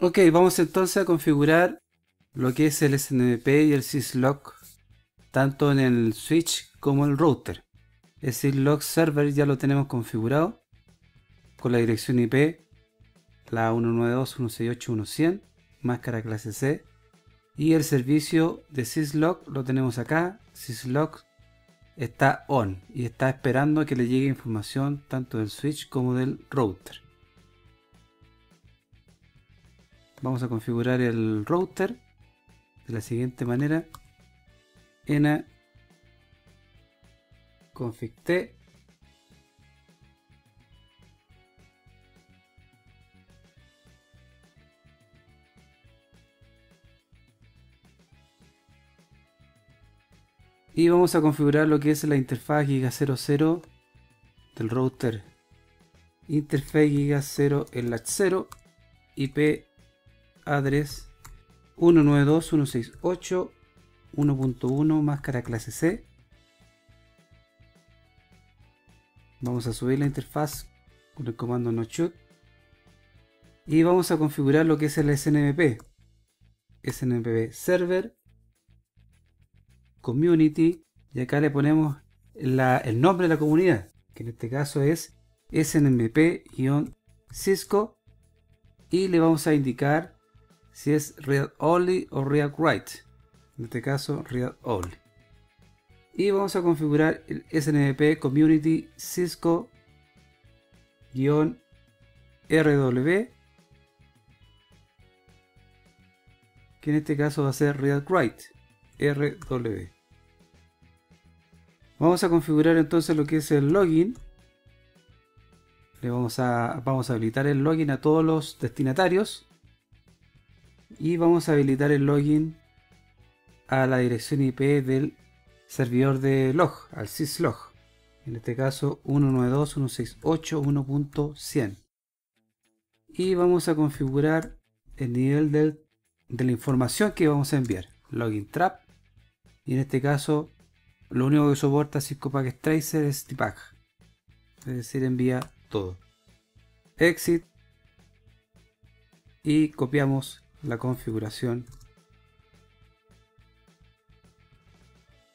Ok, vamos entonces a configurar lo que es el SNMP y el syslog tanto en el switch como en el router. El syslog server ya lo tenemos configurado con la dirección IP la 192.168.1.100 máscara clase C. Y el servicio de syslog lo tenemos acá. Syslog está on y está esperando que le llegue información tanto del switch como del router vamos a configurar el router de la siguiente manera. Ena config t. Y vamos a configurar lo que es la interfaz giga 00 del router. Interface giga 0 en la 0 IP address 192.168.1.1 máscara clase C. Vamos a subir la interfaz con el comando no shoot. Y vamos a configurar lo que es el SNMP SNMP server community y acá le ponemos el nombre de la comunidad que en este caso es snmp-cisco y le vamos a indicar si es read only o read write en este caso read only y vamos a configurar el snmp community cisco rw que en este caso va a ser read write rw Vamos a configurar entonces lo que es el login. Le vamos a, vamos a habilitar el login a todos los destinatarios. Y vamos a habilitar el login a la dirección IP del servidor de log, al syslog. En este caso 192.168.1.100. Y vamos a configurar el nivel de la información que vamos a enviar. Login trap. Y en este caso lo único que soporta Cisco Packet Tracer es debug. Es decir, envía todo. Exit. Y copiamos la configuración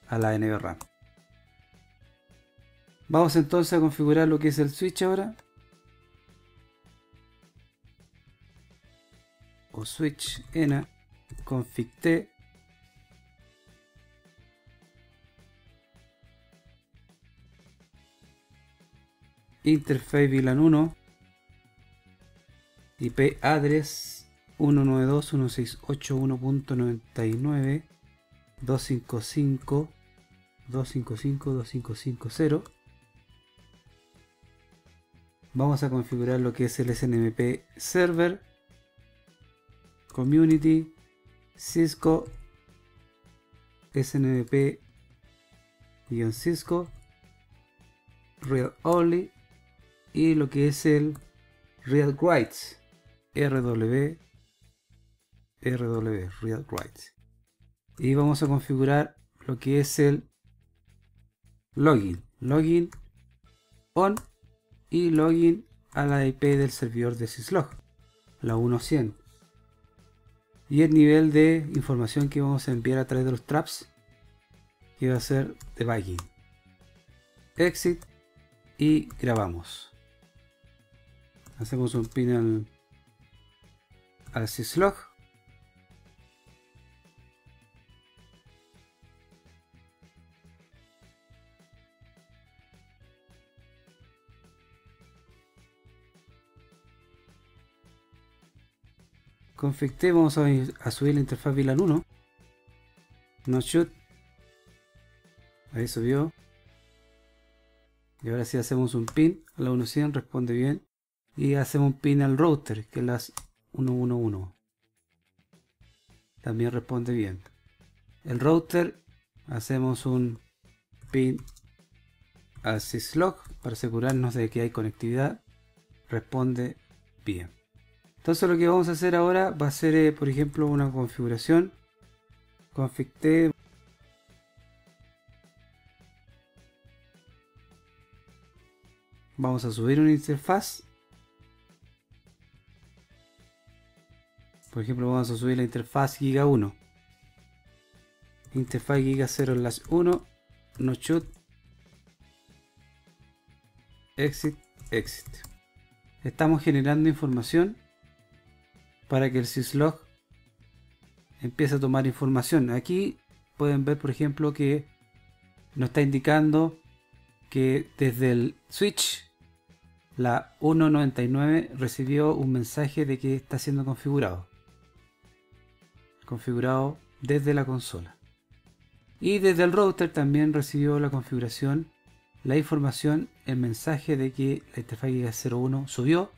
a la NVRAM. Vamos entonces a configurar lo que es el switch ahora. O switch ENA config T interface VLAN 1 IP address 192.168.1.99 255 255 2550 vamos a configurar lo que es el SNMP server community Cisco SNMP Cisco read only y lo que es el read writes rw rw read y vamos a configurar lo que es el login. Login on y login a la IP del servidor de syslog la 100 y el nivel de información que vamos a enviar a través de los traps que va a ser debugging exit y grabamos. Hacemos un pin al syslog config vamos a, subir la interfaz VLAN 1 no shoot ahí subió. Y ahora si hacemos un pin a la 100 responde bien. Y hacemos un pin al router que es las 111 también responde bien. El router hacemos un pin al syslog para asegurarnos de que hay conectividad. Responde bien entonces lo que vamos a hacer ahora va a ser eh, por ejemplo una configuración config vamos a subir una interfaz Por ejemplo, vamos a subir la interfaz Giga 1. Interfaz Giga 0 las 1. No shoot. Exit, exit. Estamos generando información para que el syslog empiece a tomar información. Aquí pueden ver, por ejemplo, que nos está indicando que desde el switch la 1.99 recibió un mensaje de que está siendo configurado. Configurado desde la consola. Y desde el router también recibió la configuración, la información, el mensaje de que la interfaz Giga 01 subió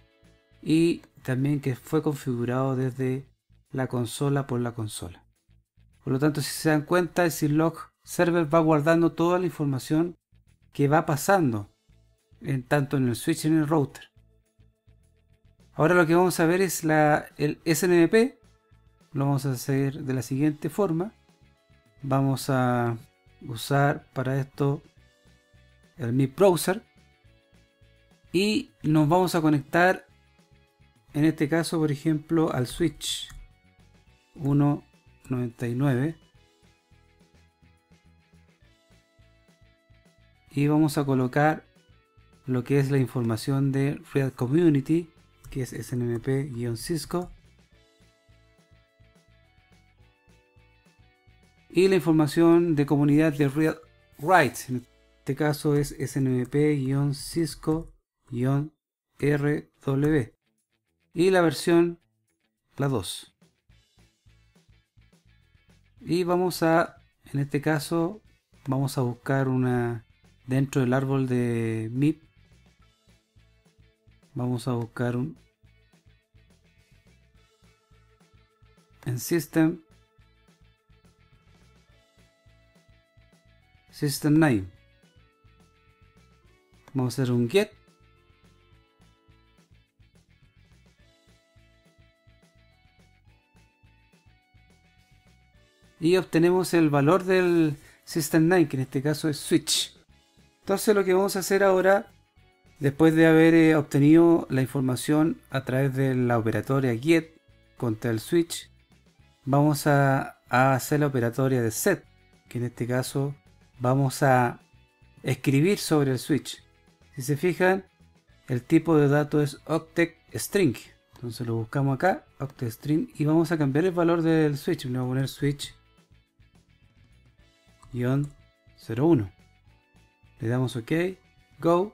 y también que fue configurado desde la consola por la consola. Por lo tanto, si se dan cuenta, el Syslog Server va guardando toda la información que va pasando en, tanto en el switch y en el router. Ahora lo que vamos a ver es la, el SNMP. Lo vamos a hacer de la siguiente forma. Vamos a usar para esto el Mi Browser. Y nos vamos a conectar, en este caso, por ejemplo, al switch 1.99. Y vamos a colocar lo que es la información de Real Community, que es snmp-cisco. Y la información de comunidad de Real Rights, en este caso es snmp-cisco-rw. Y la versión, la 2. Y vamos a, en este caso, vamos a buscar una dentro del árbol de MIP vamos a buscar un en system system name. Vamos a hacer un get y obtenemos el valor del system name que en este caso es switch entonces lo que vamos a hacer ahora Después de haber eh, obtenido la información a través de la operatoria get contra el switch, vamos a, hacer la operatoria de set, que en este caso vamos a escribir sobre el switch. Si se fijan, el tipo de dato es octet string. Entonces lo buscamos acá, octet string, y vamos a cambiar el valor del switch. Le voy a poner switch 01. Le damos OK, go,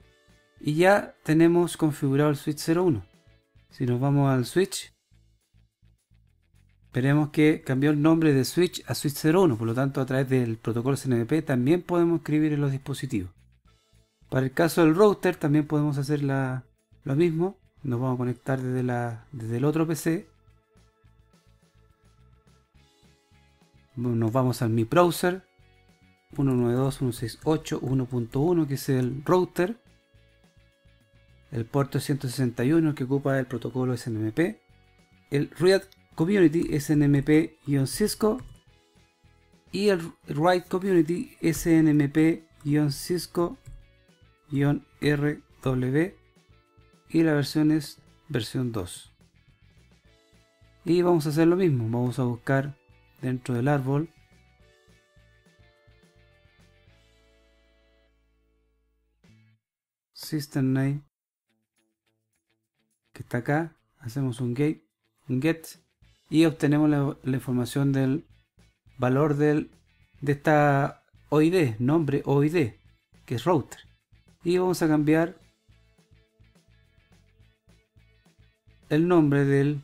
y ya tenemos configurado el switch 01. Si nos vamos al switch, veremos que cambió el nombre de switch a switch 01, por lo tanto a través del protocolo CNMP también podemos escribir en los dispositivos. Para el caso del router también podemos hacer lo mismo, nos vamos a conectar desde, la, desde el otro PC. Nos vamos al Mi Browser 192.168.1.1 que es el router. El puerto 161 que ocupa el protocolo SNMP, el Read Community SNMP-Cisco y el Write Community SNMP-Cisco-RW y la versión es versión 2. Y vamos a hacer lo mismo, vamos a buscar dentro del árbol system name que está acá, hacemos un get, un get y obtenemos la, información del valor del, de esta OID, nombre OID, que es router. Y vamos a cambiar el nombre del,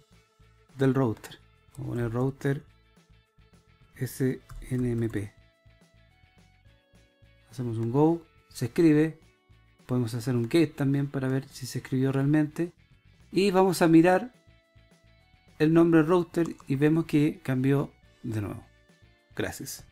del router. Vamos a poner router SNMP. Hacemos un go, se escribe. Podemos hacer un get también para ver si se escribió realmente y vamos a mirar el nombre router y vemos que cambió de nuevo. Gracias.